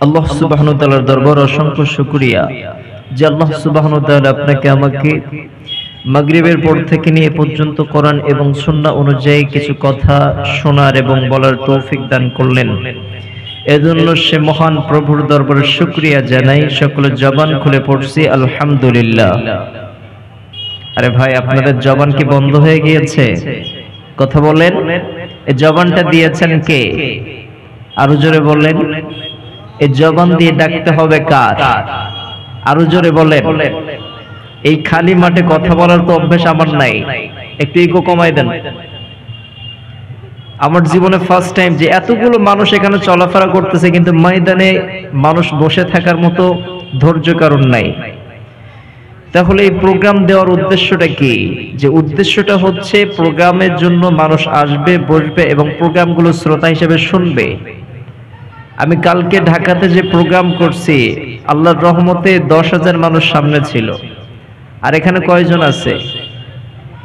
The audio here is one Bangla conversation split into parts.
আল্লাহ সুবাহন তালার দরবার অসংখ্য শুক্রিয়া যে আল্লাহ সুবাহন তাআলা আপনাকে আমাকে মাগরিবের পর থেকে নিয়ে পর্যন্ত কোরআন এবং সুন্নাহ অনুযায়ী কিছু কথা শোনার এবং বলার তৌফিক দান করলেন। এজন্য সে মহান প্রভুর দরবারে শুক্রিয়া জানাই। সকলে জবান খুলে পড়ছি, আলহামদুলিল্লাহ। আরে ভাই, আপনাদের জবান কি বন্ধ হয়ে গিয়েছে? কথা বলেন। জবানটা দিয়েছেন কে? আরও জোরে বললেন এই জবান দিয়ে ডাকতে হবে কার? আরও জোরে বলেন। এই খালি মাঠে কথা বলার তো অভ্যেস আমার নাই। একটু ইকো কমাই দেন। আমার জীবনে ফার্স্ট টাইম যে এতগুলো মানুষ এখানে চলাফেরা করতেছে, কিন্তু ময়দানে মানুষ বসে থাকার মতো ধৈর্য কারণ নাই। তাহলে এই প্রোগ্রাম দেওয়ার উদ্দেশ্যটা কি? যে উদ্দেশ্যটা হচ্ছে প্রোগ্রামের জন্য মানুষ আসবে, বসবে এবং প্রোগ্রামগুলো শ্রোতা হিসেবে শুনবে। আমি কালকে ঢাকাতে যে প্রোগ্রাম করছি, আল্লাহর রহমতে দশ হাজার মানুষ সামনে ছিল। আর এখানে কয়জন আছে?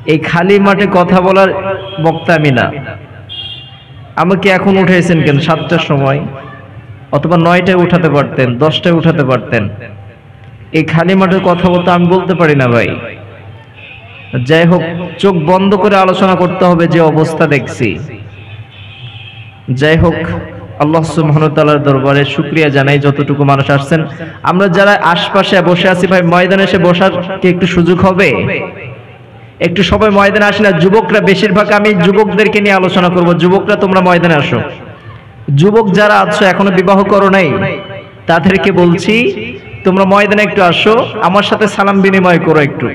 এই খালি মাঠে কথা বলার বক্তা আমি না। আমাকে এখন উঠেছেন কেন? সাতটার সময়। অথবা নয়টায় উঠাতে পারতেন, দশটায় উঠাতে পারতেন। এই খালি মাঠে কথা বলতে আমি বলতে পারি না ভাই। যাই হোক, চোখ বন্ধ করে আলোচনা করতে হবে যে অবস্থা দেখছি। যাই হোক আল্লাহ সুবহানাহু দরবারে শুক্রিয়া জানাই যতটুকু মানুষ আসছেন। আমরা যারা আশপাশে বসে আছি ভাই, ময়দানে এসে বসার কি একটু সুযোগ হবে? একটু সবাই ময়দানে আসে না, যুবকরা বেশিরভাগ আমি যুবকদেরকে নিয়ে আলোচনা করব। যুবকরা, তোমরা ময়দানে আসো। যুবক যারা আছো, এখনও বিবাহ করো নাই, তাদেরকে বলছি, তোমরা ময়দানে একটু আসো, আমার সাথে সালাম বিনিময় করো একটু।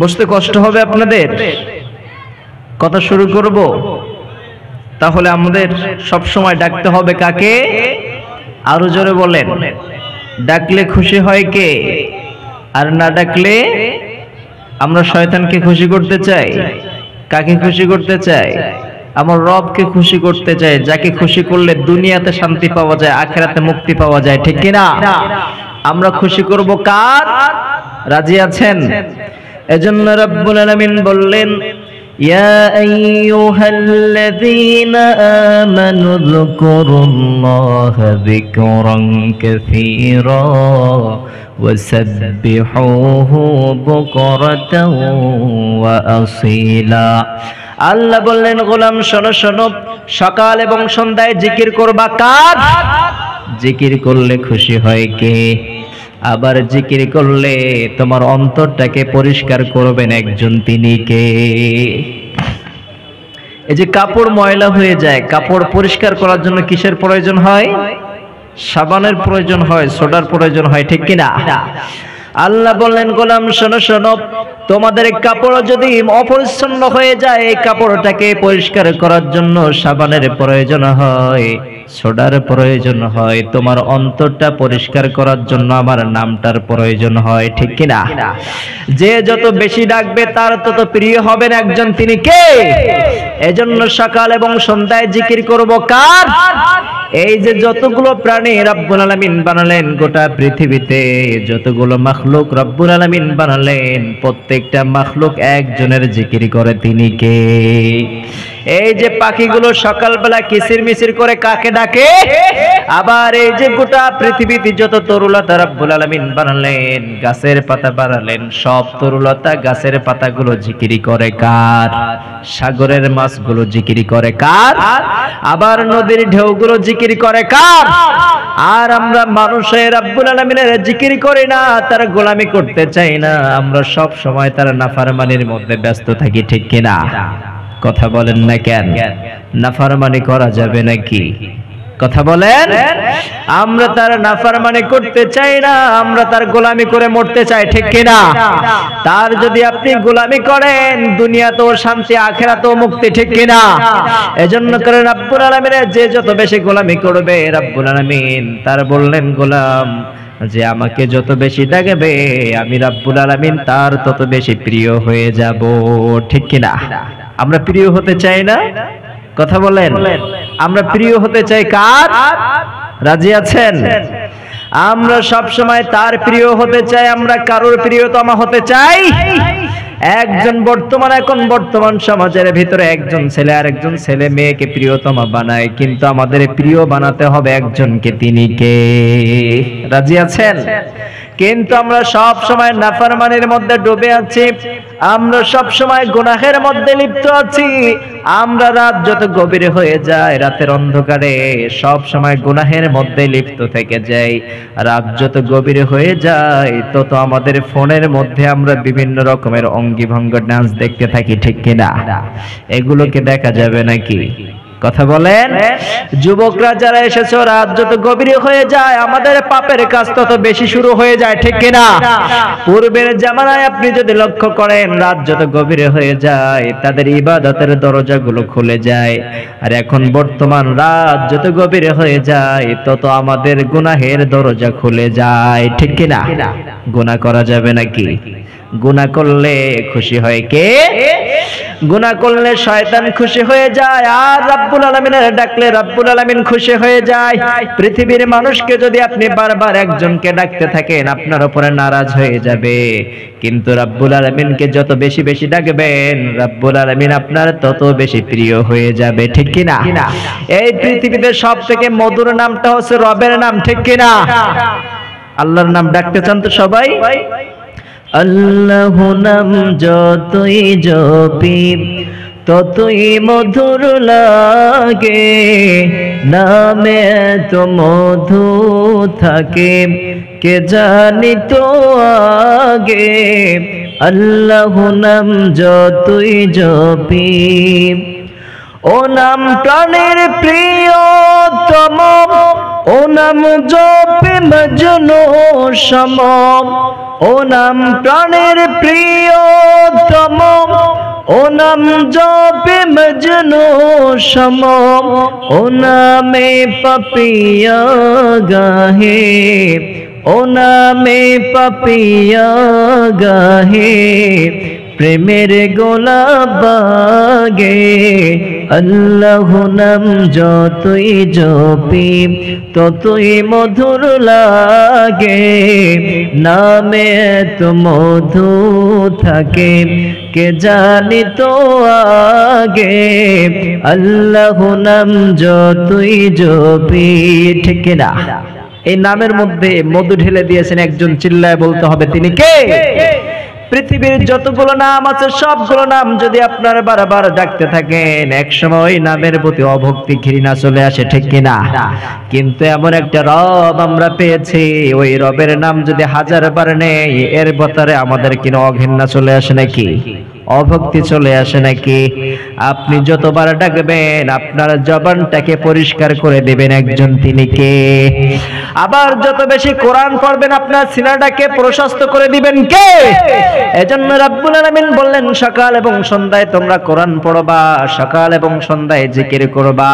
বসতে কষ্ট হবে আপনাদের? কথা শুরু করব। তাহলে আমাদের সব সময় ডাকতে হবে কাকে? আরও জোরে বলেন। ডাকলে খুশি হয় কে? আর না ডাকলে আমরা শয়তানকে খুশি করতে চাই। কাকে খুশি করতে চাই? আমার রবকে খুশি করতে চাই। যাকে খুশি করলে দুনিয়াতে শান্তি পাওয়া যায়, আখেরাতে মুক্তি পাওয়া যায়। ঠিক কিনা? আমরা খুশি করব কার? রাজি আছেন? এজন্য রব্বুল আলামিন বললেন يا أيها الذين آمنوا اذكروا الله ذكرا كثيرا وسبحوه بكرة وأصيلا আল্লাহ বললেন গোলাম শোনো শোনো সকাল এবং সন্ধ্যায় জিকির করবা কার জিকির করলে খুশি হয় কে আবার জিকির করলে তোমার অন্তরটাকে পরিষ্কার করবেন একজন তিনি কে এই যে কাপড় ময়লা হয়ে যায়, কাপড় পরিষ্কার করার জন্য কিসের প্রয়োজন হয়? সাবানের প্রয়োজন হয়, সোডার প্রয়োজন হয়, ঠিক কিনা? আল্লাহ বললেন, গোলাম, শোনো শোনো। তোমাদের কাপড় যদি অপরিচ্ছন্ন হয়ে যায়, এই কাপড়টাকে পরিষ্কার করার জন্য সাবানের প্রয়োজন হয়, সোডার প্রয়োজন হয়, তোমার অন্তরটা পরিষ্কার করার জন্য আমার নামটার প্রয়োজন হয়। ঠিক কিনা? যে যত বেশি ডাকবে, তার তত প্রিয় হবেন একজন। তিনি কে? এজন্য সকাল এবং সন্ধ্যায় জিকির করব কার? এই যে যতগুলো প্রাণী রব্বুল আলামিন বানালেন গোটা পৃথিবীতে, যতগুলো মাখলুক রব্বুল আলমিন বানালেন। প্রত্যেকটা মাখলুক একজনের জিকির করে। তিনি কে? এই যে পাখিগুলো সকালবেলা কিসির মিসির করে কাকে ডাকে? আবার এই যে গোটা পৃথিবীতে যত তরুলতা রব্বুল আলামিন বানালেন, গাছের পাতা বানালেন, সব তরুলতা গাছের পাতাগুলো জিকিরি করে কার? সাগরের মাছগুলো জিকিরি করে কার? আবার নদীর ঢেউগুলো জিকিরি করে কার? আর আমরা মানুষের রব্বুল আলামিনের জিকির করি না, তার গোলামি করতে চাই না। আমরা সব সময় তার নাফারমানির মধ্যে ব্যস্ত থাকি, ঠিক কিনা? কথা বলেন না কেন? নাফারমানি করা যাবে নাকি? কথা বলেন? আমরা তার নাফারমানি করতে চাই না, আমরা তার গোলামি করে মরতে চাই, ঠিক কিনা? তার যদি আপনি গোলামি করেন, দুনিয়াতেও শান্তি আখেরা তো মুক্তি, ঠিক কিনা? এজন্য করে রাব্বুল আলামিনের যে যত বেশি গোলামি করবে, রাব্বুল আলামিন তার বললেন, গোলাম, যে আমাকে যত বেশি ডাকবে, আমি রাব্বুল আলামিন তার তত বেশি প্রিয় হয়ে যাব, ঠিক কিনা? আমরা প্রিয় হতে চাই না? কথা বলেন। আমরা প্রিয় হতে চাই কার? রাজি আছেন? আমরা সব সময় তার প্রিয় হতে চাই, আমরা কারোর প্রিয়তমা হতে চাই। একজন বর্তমান, এখন বর্তমান সমাজের ভিতরে একজন ছেলে আর একজন ছেলে মেয়েকে প্রিয়তমা বানায়, কিন্তু আমাদের প্রিয় বানাতে হবে একজনকে, তিনি কে? রাজি আছেন? কিন্তু আমরা সব সময় নাফরমানির মধ্যে ডুবে আছি। আমরা সব সময় গুনাহের মধ্যে লিপ্ত আছি। আমরা রাত যত গভীর হয়ে যায়, রাতের অন্ধকারে সব সময় গুনাহের মধ্যে লিপ্ত থেকে যাই। রাত যত গভীর হয়ে যায়, তত আমাদের ফোনের মধ্যে আমরা বিভিন্ন রকমের অঙ্গি ভঙ্গ ডান্স দেখতে থাকি, ঠিক কিনা? এগুলোকে দেখা যাবে নাকি? কথা বলেন। যুবকরা যারা এসেছে রাত যত গভীর হয়ে যায় আমাদের পাপের কাজ তত বেশি শুরু হয়ে যায় ঠিক কিনা? পূর্বের জামানায় আপনি যদি লক্ষ্য করেন রাত যত গভীর হয়ে যায় তাদের ইবাদতের দরজাগুলো খুলে যায়। আর এখন বর্তমান রাত যত গভীর হয়ে যায় তত আমাদের গুনাহের দরজা খুলে যায় ঠিক কিনা? গুনাহ করা যাবে নাকি? গুনাহ করলে খুশি হয় কে? গুনাহ করলে শয়তান খুশি হয়ে যায়, আর রাব্বুল আলামিনের ডাকলে রাব্বুল আলামিন খুশি হয়ে যায়। পৃথিবীর মানুষকে যদি আপনি বারবার একজনকে ডাকতে থাকেন, আপনার উপরে নারাজ হয়ে যাবে। কিন্তু রাব্বুল আলামিনকে যত বেশি বেশি ডাকবেন, রাব্বুল আলামিন আপনার তত বেশি প্রিয় হয়ে যাবে, ঠিক কি না এই পৃথিবীতে সব থেকে মধুর নামটা হচ্ছে রবের নাম, ঠিক কি না আল্লাহর নাম ডাকতে চান তো সবাই? আল্লাহ নাম যতই জপি ততই মধুর লাগে। নামে তো মধু থাকে, কে জানি তো আগে? আল্লাহ নাম যতই জপি ও নাম প্রাণের প্রিয়তম, ও নাম জপে মজনু সম, ও নাম প্রাণের প্রিয়তম, ও নাম জপে মজনু সম, ও নামে পপিয়া গাহে, ও নামে পপিয়া গাহে প্রেমের গোলাবাগে আল্লাহ নাম যতই জপি, ততই মধুর লাগে। নামে তো মধু থাকে, কে জানি তো আগে? আল্লাহ নাম যতই জপি, ঠিক না? এই নামের মধ্যে মধু ঢেলে দিয়েছেন একজন, চিল্লায় বলতে হবে, তিনি কে? পৃথিবীর যতগুলো নাম আছে, সবগুলো নাম যদি আপনার বারবার ডাকতে থাকেন, এক সময় নামের প্রতি অভক্তি ঘৃণা চলে আসে, ঠিক কিনা? কিন্তু এমন একটা রব আমরা পেয়েছি, ওই রবের নাম যদি হাজার বার নেই, এর বতারে আমাদের কিনা অঘৃণা চলে আসে নাকি? অভক্তি চলে আসে নাকি? আপনি যতবার ডাকবেন, আপনার জবানটাকে পরিষ্কার করে দেবেন একজন তিনি কে? আবার যত বেশি কোরআন পড়বেন, আপনার সিনাটাকে প্রশস্ত করে দিবেন কে? এজন্য রাব্বুল আলামিন বললেন, সকাল এবং সন্ধ্যায় তোমরা কোরআন পড়বা, সকাল এবং সন্ধ্যায় জিকির করবা।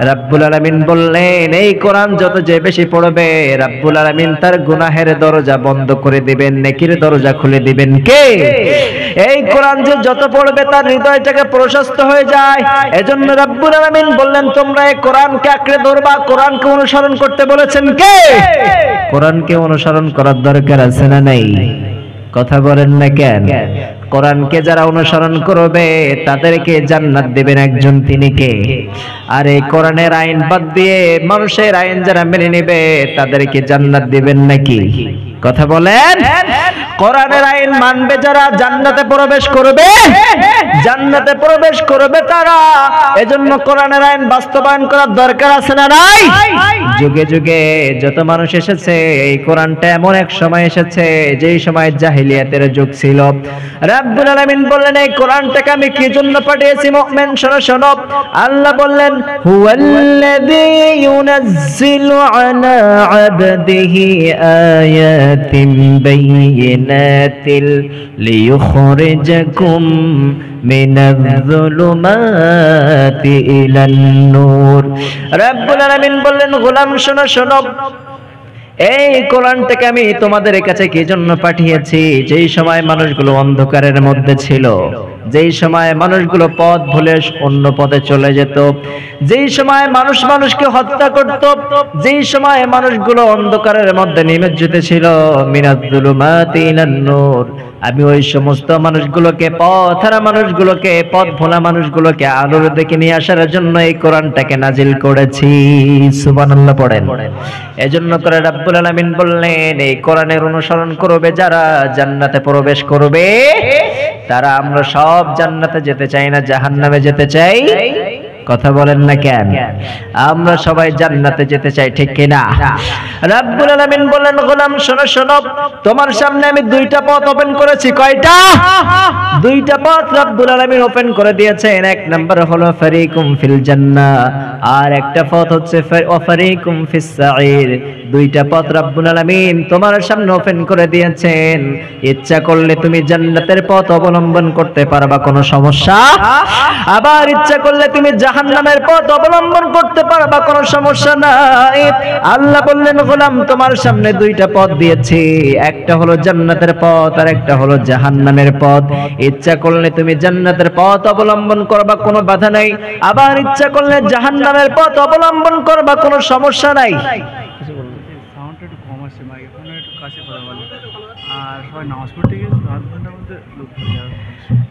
রাব্বুল আলামিন বললেন, এই কোরআন যত যে বেশি পড়বে, রাব্বুল আলামিন তার গুনাহের দরজা বন্ধ করে দিবেন, নেকির দরজা খুলে দিবেন কে? এই কোরআন যে যত পড়বে তার হৃদয়টাকে প্রশস্ত হয়ে যায়। এজন্য রাব্বুল আলামিন বললেন, তোমরা এই কোরআনকে আঁকড়ে ধরবা, কোরআনকে অনুসরণ করতে বলেছেন কে? কোরআনকে অনুসরণ করার দরকার আছে না নাই? কথা বলেন না কেন? কোরআনকে যারা অনুসরণ করবে, তাদেরকে জান্নাত দেবেন একজন তিনি কে? আর এই কোরআনের আইন বাদ দিয়ে মানুষের আইন যারা মেনে নেবে, তাদেরকে জান্নাত দিবেন নাকি? কথা বলেন। কোরআনের আইন মানবে যারা, জান্নাতে প্রবেশ করবে। জান্নাতে প্রবেশ করবে তারা। এজন্য কোরআনের আইন বাস্তবায়ন করার দরকার আছে না নাই? যুগে যুগে যত মানুষ এসেছে, এই কোরআনটা এমন এক সময় এসেছে, যেই সময় জাহিলিয়াতের যুগ ছিল। রাব্বুল আলামিন বললেন, এই কোরআনটাকে আমি কি জন্য পাঠিয়েছি মুমিন? শোনো শোনো। আল্লাহ বললেন, হুয়াল্লাযী ইউনাজ্জিলু আলা আবদিহি আয়াতিন বাইয়িনাতিল ليخرجكم من الظلمات إلى النور. বললেন, গোলাম, শোনো শোনো। এই কোরআনটাকে আমি তোমাদের কাছে কি জন্য পাঠিয়েছি? যেই সময় মানুষগুলো অন্ধকারের মধ্যে ছিল। যেই সময় মানুষগুলো পথ ভুলে অন্য পথে চলে যেত, যেই সময় মানুষ মানুষকে হত্যা করত, যেই সময় মানুষগুলো অন্ধকারের মধ্যে নিমজ্জিত ছিল নূর। আমি ওই সমস্ত মানুষগুলোকে, পথহারা মানুষগুলোকে, পথ ভোলা মানুষগুলোকে আলোর দিকে নিয়ে আসার জন্য এই কোরআনটাকে নাজিল করেছি। সুবহানাল্লাহ পড়েন। এজন্য করে রাব্বুল আলামিন বললেন, এই কোরআনের অনুসরণ করবে যারা জান্নাতে প্রবেশ করবে। তারা আমরা সব জান্নাতে যেতে চাই না, জাহান্নামে যেতে চাই? কথা বলেন না কেন? আমরা সবাই জান্নাতে যেতে চাই, ঠিক কিনা? রাব্বুল আলামিন বলেন, গোলাম, শোনো শোনো, তোমার সামনে আমি দুইটা পথ ওপেন করেছি, কয়টা? দুইটা পথ রাব্বুল আলামিন ওপেন করে দিয়েছেন। এক নাম্বার হলো, ফারিকুম ফিল জান্নাহ, আর একটা পথ হচ্ছে ফারিকুম ফিস সাঈর দুইটা পথ রাব্বুল আলামিন তোমার সামনে ওপেন করে দিয়েছেন। ইচ্ছা করলে তুমি জান্নাতের পথ অবলম্বন করতে পারবা, কোনো সমস্যা? আবার ইচ্ছা করলে তুমি জাহান্নামের পথ অবলম্বন করতে পারবা, কোনো সমস্যা নাই। আল্লাহ বললেন, গোলাম, তোমার সামনে দুইটা পথ দিয়েছি। একটা হলো জান্নাতের পথ, আর একটা হলো জাহান্নামের পথ। ইচ্ছা করলে তুমি জান্নাতের পথ অবলম্বন করবা, কোনো বাধা নাই। আবার ইচ্ছা করলে জাহান্নামের পথ অবলম্বন করবা, কোনো সমস্যা নাই। আসছে মাইক্রোফোনে একটু কাছে কথা বলে আর সবাই নামাজ পড়তে গেছে আধ ঘণ্টার মধ্যে লোক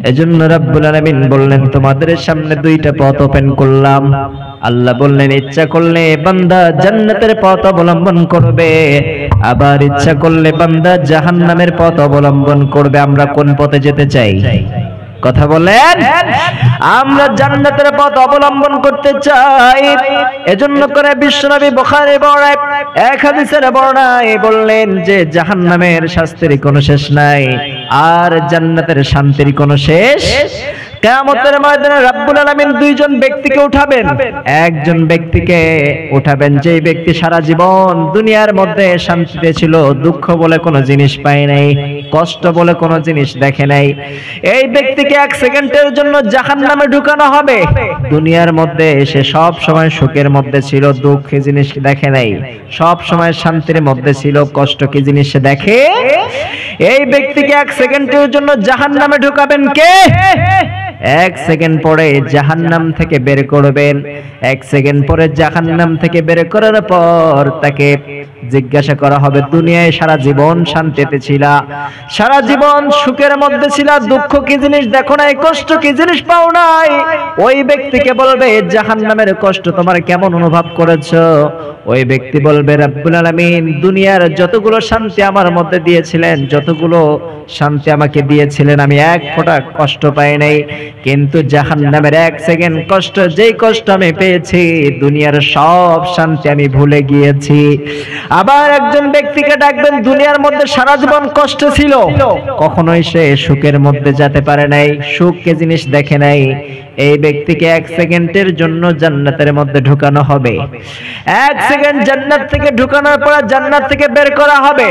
এজন্য রাব্বুল আলামিন বললেন, তোমাদের সামনে দুইটা পথ ওপেন করলাম। আল্লাহ বললেন, ইচ্ছা করলে বান্দা জান্নাতের পথ অবলম্বন করবে। আবার ইচ্ছা করলে বান্দা জাহান্নামের পথ অবলম্বন করবে। আমরা কোন পথে যেতে চাই? কথা বলেন। আমরা জান্নাতের পথ অবলম্বন করতে চাই। এজন্য করে বিশ্বনবী বুখারী বর্ণায়, এক হাদিসের বর্ণায় বললেন যে, জাহান্নামের শাস্তির কোনো শেষ নাই, আর জান্নাতের শান্তির কোনো শেষ কেয়ামতের ময়দানে রাব্বুল আলামিন দুইজন ব্যক্তিকে উঠাবেন। একজন ব্যক্তিকে উঠাবেন, যেই ব্যক্তি সারা জীবন দুনিয়ার মধ্যে শান্তিতে ছিল, দুঃখ বলে কোনো জিনিস পায় নাই, কষ্ট বলে কোনো জিনিস দেখে নাই। এই ব্যক্তিকে এক সেকেন্ডের জন্য জাহান্নামে ঢুকানো হবে। দুনিয়ার মধ্যে সে সব সময় সুখের মধ্যে ছিল, দুঃখ জিনিস দেখে নাই? সব সময় শান্তির মধ্যে ছিল, কষ্ট কি জিনিস দেখে? এই ব্যক্তিকে এক সেকেন্ডের জন্য জাহান্নামে ঢুকাবেন কে? এক সেকেন্ড পরে জাহান্নাম থেকে বের করবেন। এক সেকেন্ড পরে জাহান্নাম থেকে বের করার পর তাকে জিজ্ঞাসা করা হবে, দুনিয়ায় সারা জীবন শান্তিতে ছিলা সারা জীবন সুখের মধ্যে ছিলা? দুঃখ কি জিনিস দেখো নাই? কষ্ট কি জিনিস পাও নাই? ওই ব্যক্তিকে বলবে, জাহান্নামের কষ্ট তোমার কেমন অনুভব করেছ? ওই ব্যক্তি বলবে, রাব্বুল আলামিন, দুনিয়ার যতগুলো শান্তি আমার মধ্যে দিয়েছিলেন, যতগুলো শান্তি আমাকে দিয়েছিলেন, আমি এক ফোঁটা কষ্ট পাই নাই। কিন্তু জাহান্নামের এক সেকেন্ড কষ্ট, যেই কষ্ট আমি পেয়েছি, দুনিয়ার সব শান্তি আমি ভুলে গিয়েছি। আবার একজন ব্যক্তিকে ডাকবেন, দুনিয়ার মধ্যে সারা জীবন কষ্ট ছিল। কখনোই সে সুখের মধ্যে যেতে পারে নাই সুখ কে জিনিস দেখে নাই। এই ব্যক্তিকে এক সেকেন্ডের জন্য জান্নাতের মধ্যে ঢুকানো হবে। এক সেকেন্ড জান্নাত থেকে ঢুকানোর পর জান্নাত থেকে বের করা হবে।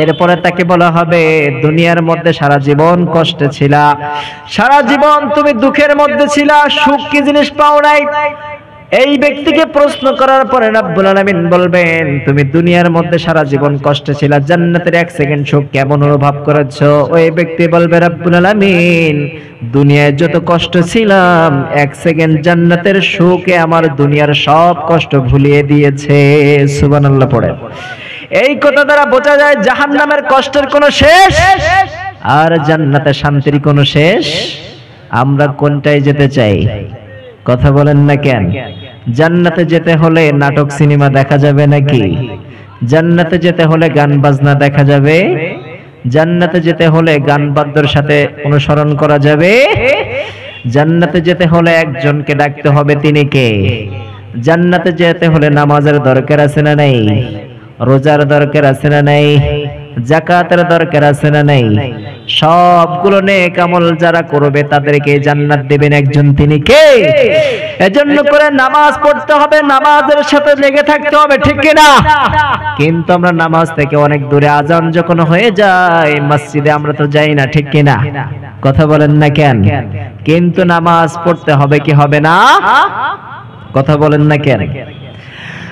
এরপরে তাকে বলা হবে, দুনিয়ার মধ্যে সারা জীবন কষ্টে ছিলা। সারা জীবন তুমি দুঃখের মধ্যে ছিলা, সুখ কি জিনিস পাও নাই? এই ব্যক্তিকে প্রশ্ন করার পরে রাব্বুল আলামিন বলবেন, তুমি দুনিয়ার মধ্যে সারা জীবন কষ্টে ছিলা, জান্নাতের এক সেকেন্ড সুখ কেমন অনুভব করেছ? ওই ব্যক্তি বলবে, রাব্বুল আলামিন, দুনিয়ায় যত কষ্ট ছিলাম, এক সেকেন্ড জান্নাতের সুখে আমার দুনিয়ার সব কষ্ট ভুলিয়ে দিয়েছে। সুবহানাল্লাহ পড়ে এই কথা দ্বারা বোঝা যায়, জাহান্নামের কষ্টের কোনো শেষ আর জান্নাতে শান্তির কোনো শেষ। আমরা কোনটায় যেতে চাই? কথা বলেন না কেন? জান্নাতে যেতে হলে নাটক সিনেমা দেখা যাবে নাকি? জান্নাতে যেতে হলে গান বাজনা দেখা যাবে? জান্নাতে যেতে হলে গান বাদ্যর সাথে অনুসরণ করা যাবে? জান্নাতে যেতে হলে একজনকে ডাকতে হবে তিনি কে? জান্নাতে যেতে হলে নামাজের দরকার আছে না নাই? রোজার দরকার আছে না নেই? জাকাতের দরকার আছে না নেই? সবগুলো নেক আমল যারা করবে তাদেরকে জান্নাত দেবেন একজন তিনি কে? এজন্য করে নামাজ পড়তে হবে, নামাজের সাথে লেগে থাকতে হবে, ঠিক কিনা কিন্তু আমরা নামাজ থেকে অনেক দূরে আজান যখন হয়ে যায়, মসজিদে আমরা তো যাই না, ঠিক কিনা কথা বলেন না কেন? কিন্তু নামাজ পড়তে হবে কি হবে না? কথা বলেন না কেন?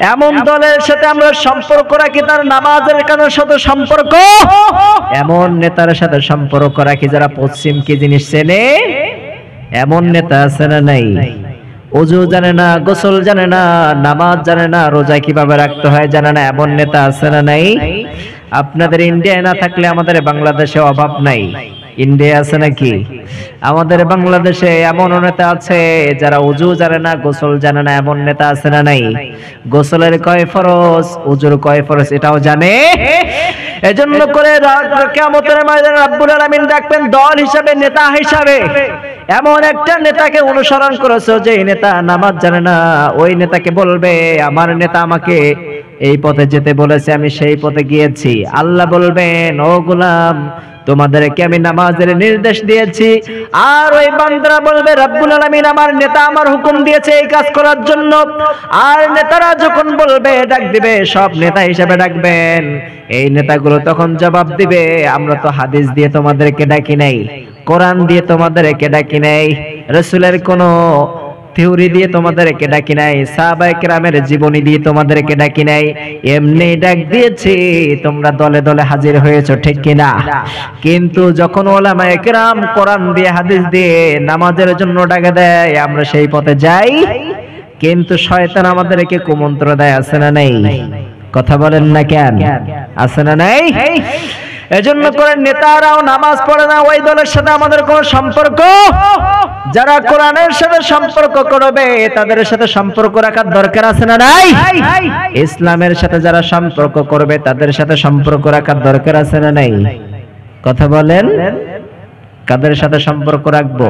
এমন দলের সাথে আমরা সম্পর্ক রাখি তার নামাজের কারণে সাথে সম্পর্ক। এমন নেতার সাথে সম্পর্ক রাখি যারা পশ্চিম কি জিনিস চেনে? এমন নেতা আছে না নাই? অজু জানে না গোসল জানে না নামাজ জানে না রোজা কীভাবে রাখতে হয় জানে না এমন নেতা আছে না নাই? আপনাদের ইন্ডিয়ায় না থাকলে আমাদের বাংলাদেশে অভাব নাই। ইন্ডিয়া আছে নাকি? আমাদের বাংলাদেশে এমন নেতা আছে যারা উজু জানে না, গোসল জানে না, এমন নেতা আছে না নাই? গোসলের কয় ফরজ, উজুর কয় ফরজ, এটাও জানে? এজন্য করে কিয়ামতের ময়দানে রব্বুল আলামিন ডাকবেন দল হিসাবে, নেতা হিসাবে, এমন একটা নেতাকে অনুসরণ করেছ যে নেতা নামাজ জানে না, ওই নেতাকে বলবে, আমার নেতা আমাকে এই পথে যেতে বলেছে, আমি সেই পথে গিয়েছি। আল্লাহ বলবেন, ও গোলাম তোমাদেরকে আমি নামাজের নির্দেশ দিয়েছি। আর ওই বান্দারা বলবে, রব্বুল আলামিন আমার নেতা আমার হুকুম দিয়েছে এই কাজ করার জন্য। আর নেতারা যখন বলবে, ডাক দিবে, সব নেতা হিসেবে ডাকবেন। এই নেতাগুলো তখন জবাব দিবে, আমরা তো হাদিস দিয়ে তোমাদেরকে ডাকি নাই, কোরআন দিয়ে তোমাদেরকে ডাকি নাই, রসুলের কোনো থিওরি দিয়ে তোমাদেরকে ডাকি নাই, সাহাবায়ে কেরামের জীবনী দিয়ে তোমাদেরকে ডাকি নাই, এমনি ডাক দিয়েছি, তোমরা দলে দলে হাজির হয়েছো, ঠিক কিনা? কিন্তু যখন ওলামায়ে একরাম কোরআন দিয়ে, হাদিস দিয়ে নামাজের জন্য ডাকে দেয়, আমরা সেই পথে যাই, কিন্তু শয়তান আমাদেরকে কুমন্ত্র দেয়, আছে না নেই? কথা বলেন না কেন? আছে না নাই? এজন্য করে নেতারাও নামাজ পড়ে না, ওই দলের সাথে আমাদের কোনো সম্পর্ক? যারা কোরআনের সাথে সম্পর্ক করবে, তাদের সাথে সম্পর্ক রাখার দরকার আছে না নাই? ইসলামের সাথে যারা সম্পর্ক করবে, তাদের সাথে সম্পর্ক রাখার দরকার আছে না নাই? কথা বলেন। কাদের সাথে সম্পর্ক রাখব?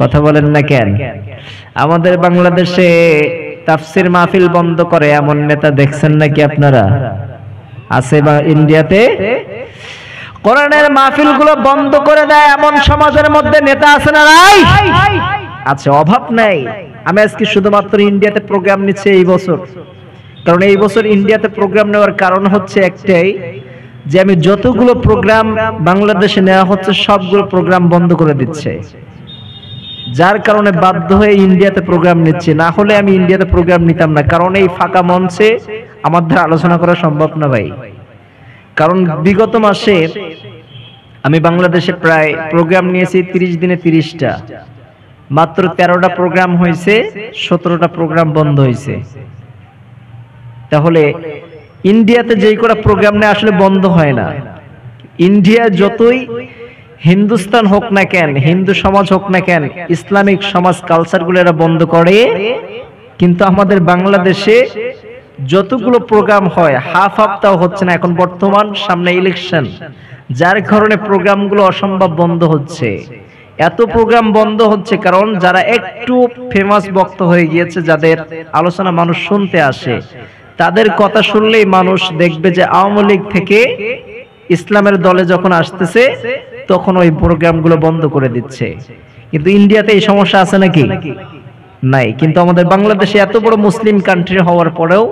কথা বলেন না কেন? আমাদের বাংলাদেশে তাফসির মাহফিল বন্ধ করে এমন নেতা দেখছেন নাকি আপনারা? আছে বা ইন্ডিয়াতে? কোরআনের মাহফিলগুলো বন্ধ করে দেয় এমন সমাজের মধ্যে নেতা আছে না নাই? আচ্ছা অভাব নাই। আমি আজকে শুধুমাত্র ইন্ডিয়াতে প্রোগ্রাম নিচ্ছি এই বছর। কারণ এই বছর ইন্ডিয়াতে প্রোগ্রাম নেওয়ার কারণ হচ্ছে একটাই, যে আমি যতগুলো প্রোগ্রাম বাংলাদেশে নেওয়া হচ্ছে, সবগুলো প্রোগ্রাম বন্ধ করে দিচ্ছে। যার কারণে বাধ্য হয়ে ইন্ডিয়াতে প্রোগ্রাম নিচ্ছি। না হলে আমি ইন্ডিয়াতে প্রোগ্রাম নিতাম না। কারণ এই ফাঁকা মঞ্চে আমার আলোচনা করা সম্ভব না ভাই। কারণ বিগত মাসে আমি বাংলাদেশে প্রায় প্রোগ্রাম নিয়েছি তিরিশ দিনে তিরিশটা। মাত্র তেরোটা প্রোগ্রাম হয়েছে, সতেরোটা প্রোগ্রাম বন্ধ হয়েছে। তাহলে ইন্ডিয়াতে যেই কটা প্রোগ্রাম নেয় আসলে বন্ধ হয় না। ইন্ডিয়া যতই হিন্দুস্তান হোক না কেন, হিন্দু সমাজ হোক না কেন, ইসলামিক সমাজ কালচারগুলো এরা বন্ধ করে। কিন্তু আমাদের বাংলাদেশে যতগুলো প্রোগ্রাম হয় হাফ হাফটাও হচ্ছে না এখন বর্তমান, সামনে ইলেকশন যার কারণে প্রোগ্রামগুলো অসম্ভব বন্ধ হচ্ছে। এত প্রোগ্রাম বন্ধ হচ্ছে কারণ যারা একটু ফেমাস বক্ত হয়ে গিয়েছে, যাদের আলোচনা মানুষ শুনতে আসে, তাদের কথা শুনলেই মানুষ দেখবে যে আওয়ামী লীগ থেকে ইসলামের দলে যখন আসতেছে তখন ওই প্রোগ্রামগুলো বন্ধ করে দিচ্ছে। কিন্তু ইন্ডিয়াতে এই সমস্যা আছে নাকি? নাই। কিন্তু আমাদের বাংলাদেশে এত বড় মুসলিম কান্ট্রি হওয়ার পরেও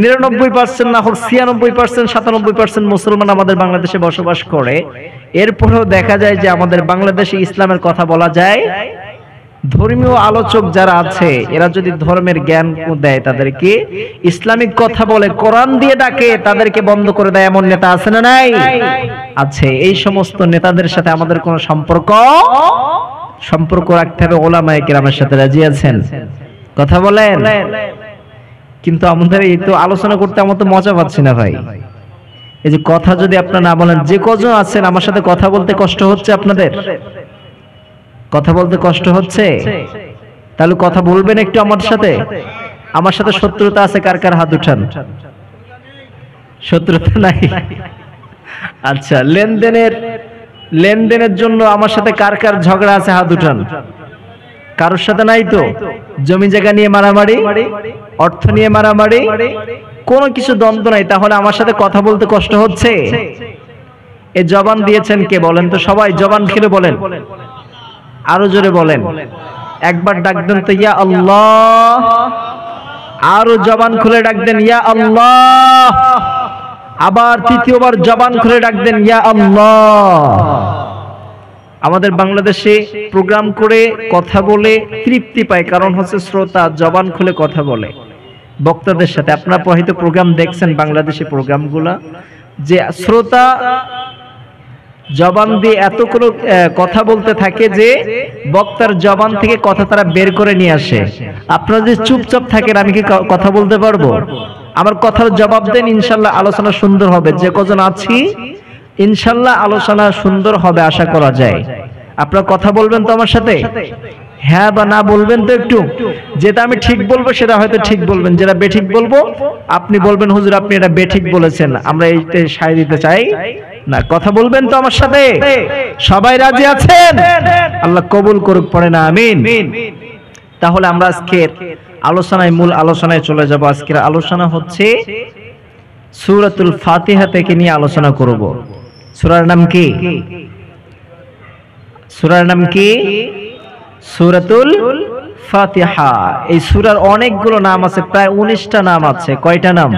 নিরানব্বই পার্সেন্ট না হোক ছিয়ানব্বই পার্সেন্ট সাতানব্বই পার্সেন্ট মুসলমান আমাদের বাংলাদেশে বসবাস করে। এরপরেও দেখা যায় যে আমাদের বাংলাদেশে ইসলামের কথা বলা যায় ধর্মীয় আলোচক যারা আছে, এরা যদি ধর্মের জ্ঞান দেয় তাদেরকে ইসলামিক কথা বলে কোরআন দিয়ে ডাকে, তাদেরকে বন্ধ করে দেয় এমন নেতা আছে না নাই? আছে। এই সমস্ত নেতাদের সাথে আমাদের কোনো সম্পর্ক? সম্পর্ক রাখতে হবে ওলামায়ে কেরামের সাথে। রাজি আছেন? কথা বলেন? কিন্তু আমাদের এই তো আলোচনা করতে আমার তো মজা পাচ্ছি না ভাই। এই যে কথা যদি আপনারা না বলেন, যে কজন আছেন, আমার সাথে কথা বলতে কষ্ট হচ্ছে আপনাদের? কথা বলতে কষ্ট হচ্ছে? তাহলে কথা বলবেন একটু আমার সাথে? আমার সাথে শত্রুতা আছে, কার কার হাত উঠান? শত্রুতা নাই? আচ্ছা লেনদেনের লেনদেনের জন্য আমার সাথে কার কার ঝগড়া আছে, হাত উঠান? কারোর সাথে নাই তো? জমি জায়গা নিয়ে মারামারি? অর্থ নিয়ে মারামারি? কোনো কিছু দ্বন্দ্ব নাই, তাহলে আমার সাথে কথা বলতে কষ্ট হচ্ছে? এ জবান দিয়েছেন কে বলেন তো সবাই? জবান খেলে বলেন। আরও জোরে বলেন। একবার ডাক দেন তো ইয়া আল্লাহ। আরও জবান খুলে ডাক দেন ইয়া আল্লাহ। আবার তৃতীয়বার জবান খুলে ডাক দেন ইয়া আল্লাহ। আমাদের বাংলাদেশে প্রোগ্রাম করে কথা বলে তৃপ্তি পায় কারণ হচ্ছে শ্রোতা জবান খুলে কথা বলে। বক্তাদের সাথে আপনারা হয়তো প্রোগ্রাম দেখছেন বাংলাদেশি প্রোগ্রামগুলা যে শ্রোতা জবান দিয়ে এত কোনো কথা বলতে থাকে যে বক্তার জবান থেকে কথা তারা বের করে নিয়ে আসে। আপনারা যে চুপচাপ থাকেন, আমি কি কথা বলতে পারব? আমার কথার জবাব দেন, ইনশাল্লাহ আলোচনা সুন্দর হবে। যে কজন আছি, ইনশাল্লাহ আলোচনা সুন্দর হবে, আশা করা যায়। আপনারা কথা বলবেন তো আমার সাথে? হ্যাঁ বা না বলবেন তো একটু। যেটা আমি ঠিক বলব, সেটা হয়তো ঠিক বলবেন। যেটা বেঠিক বলব, আপনি বলবেন, হুজুর, আপনি এটা বেঠিক বলেছেন। আমরা এইটা সায় দিতে চাই। না, কথা বলবেন তো আমার সাথে? সবাই রাজি আছেন? আল্লাহ কবুল করুক, পড়ে না, আমিন। তাহলে আমরা আজকের আলোচনায়, মূল আলোচনায় চলে যাব। আজকের আলোচনা হচ্ছে সূরাতুল ফাতিহা থেকে নিয়ে আলোচনা করব। সূরার নাম কি? সূরার নাম কি? সূরাতুল ফাতিহা। এই সূরার অনেকগুলো নাম আছে, প্রায় উনিশটা নাম আছে। কয়টা নাম?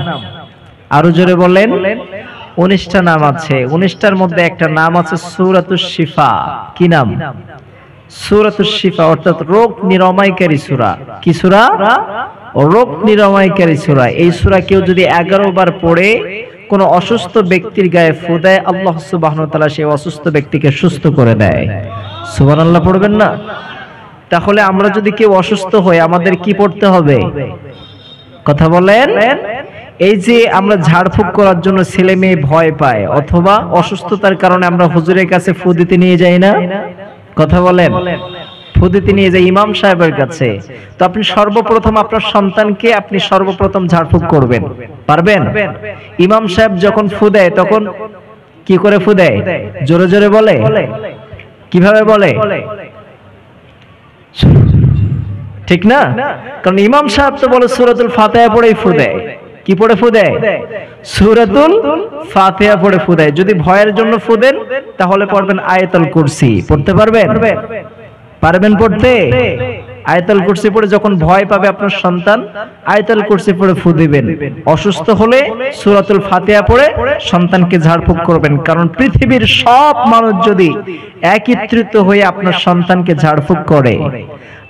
আরও জোরে বলেন। উনিশটা নাম আছে। উনিশটার মধ্যে একটা নাম আছে সূরাতুশ শিফা। কি নাম? সূরাতুশ শিফা অর্থাৎ রোগ নিরাময়কারী সূরা। কি সূরা? রোগ নিরাময়কারী সূরা। এই সূরা কেউ যদি 11 বার পড়ে, কোন অসুস্থ ব্যক্তির গায়ে ফু দেয়, আল্লাহ সুবহানাহু ওয়া তাআলা সেই অসুস্থ ব্যক্তিকে সুস্থ করে দেয়। সুবহানাল্লাহ পড়বেন না? তাহলে আমরা যদি কেউ অসুস্থ হই, আমাদের কি পড়তে হবে? কথা বলেন? এই যে আমরা ঝাড়ফুঁক করার জন্য ছেলে মেয়ে ভয় পায় অথবা অসুস্থতার কারণে আমরা হুজুরের কাছে ফু দিতে নিয়ে যাই না? কথা বলেন। ইমাম সাহেবের কাছে। তো আপনি সর্বপ্রথম আপনার সন্তানকে আপনি সর্বপ্রথম ঝাড়ফুঁক করবেন। পারবেন? ইমাম সাহেব যখন তখন কি করে জোরে জোরে বলে। কীভাবে বলে? ঠিক না? কারণ ইমাম সাহেব তো বলে ফাতিহা পড়েই ফু দেয়। কি পড়ে ফু দেয় সুরাতুল ফাতিহা পড়ে ফু দেয় যদি ভয়ের জন্য ফু দেন তাহলে পড়বেন আয়াতুল কুরসি। পড়তে পারবেন? পারবেন। পড়তে। আয়াতুল কুরসি পড়ে যখন ভয় পাবে আপনার সন্তান আয়াতুল কুরসি পড়ে ফু দিবেন। অসুস্থ হলে সুরাতুল ফাতিহা পড়ে সন্তানকে ঝাড়ফুঁক করবেন। কারণ পৃথিবীর সব মানুষ যদি একত্রিত হয়ে আপনার সন্তানকে ঝাড়ফুঁক করে।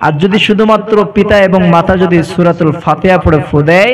আর যদি শুধুমাত্র পিতা এবং মাতা যদি সুরাতুল ফাতিহা পড়ে ফু দেয়